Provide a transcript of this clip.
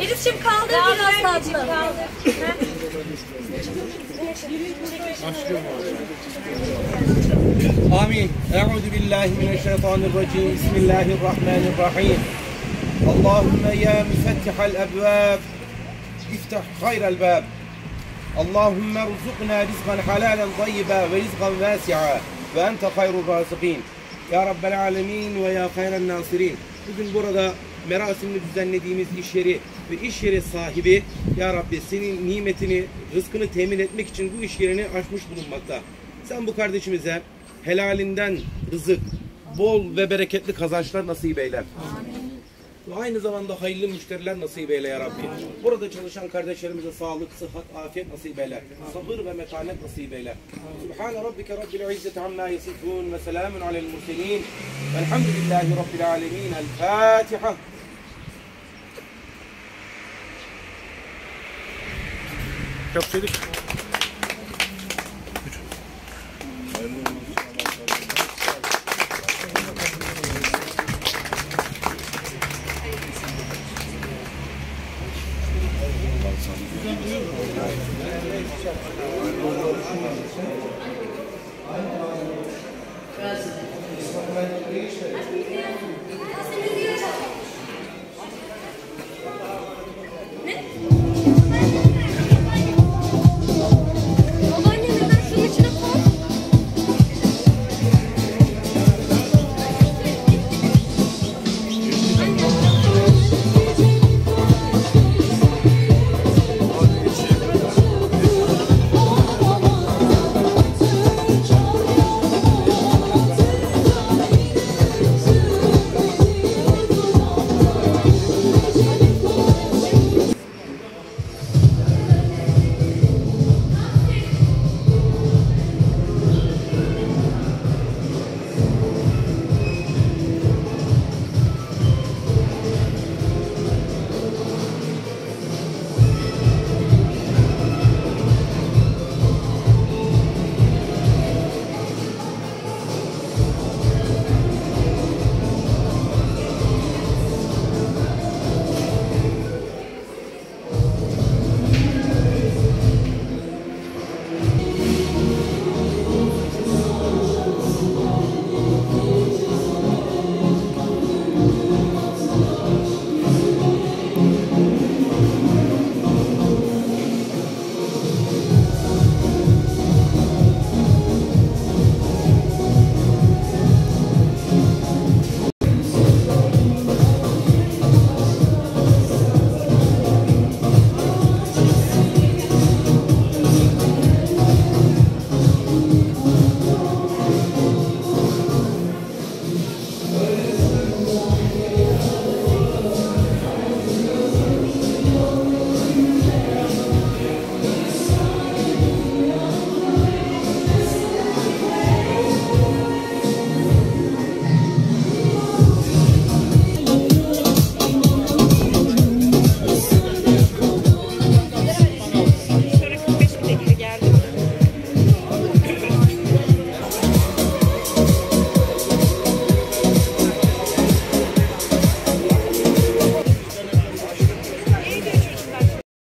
Elif'ciğim kaldır biraz tatlım. آمين أعوذ بالله من الشيطان الرجيم بسم الله الرحمن الرحيم اللهم يا مفتح الأبواب افتح خير الباب اللهم ارزقنا رزقا حلالا طيبا ورزقا واسعا وأنت خير الرازقين ya Rabbel Alemin ve ya hayren nasirin. Bugün burada merasimli düzenlediğimiz iş yeri ve iş yeri sahibi Ya Rabbi senin nimetini, rızkını temin etmek için bu iş yerini açmış bulunmakta. Sen bu kardeşimize helalinden rızık, bol ve bereketli kazançlar nasip eyle. Ve aynı zamanda hayırlı müşteriler nasip eyle ya Rabbi. Burada çalışan kardeşlerimize sağlık, sıhhat, afiyet nasip eyle. Sabır ve metanet nasip eyle. Subhane rabbike rabbil izzeti amma yasifun ve selamun alel murselin. Velhamdülillahi rabbil alemin. El Fatiha. Yapsaydık.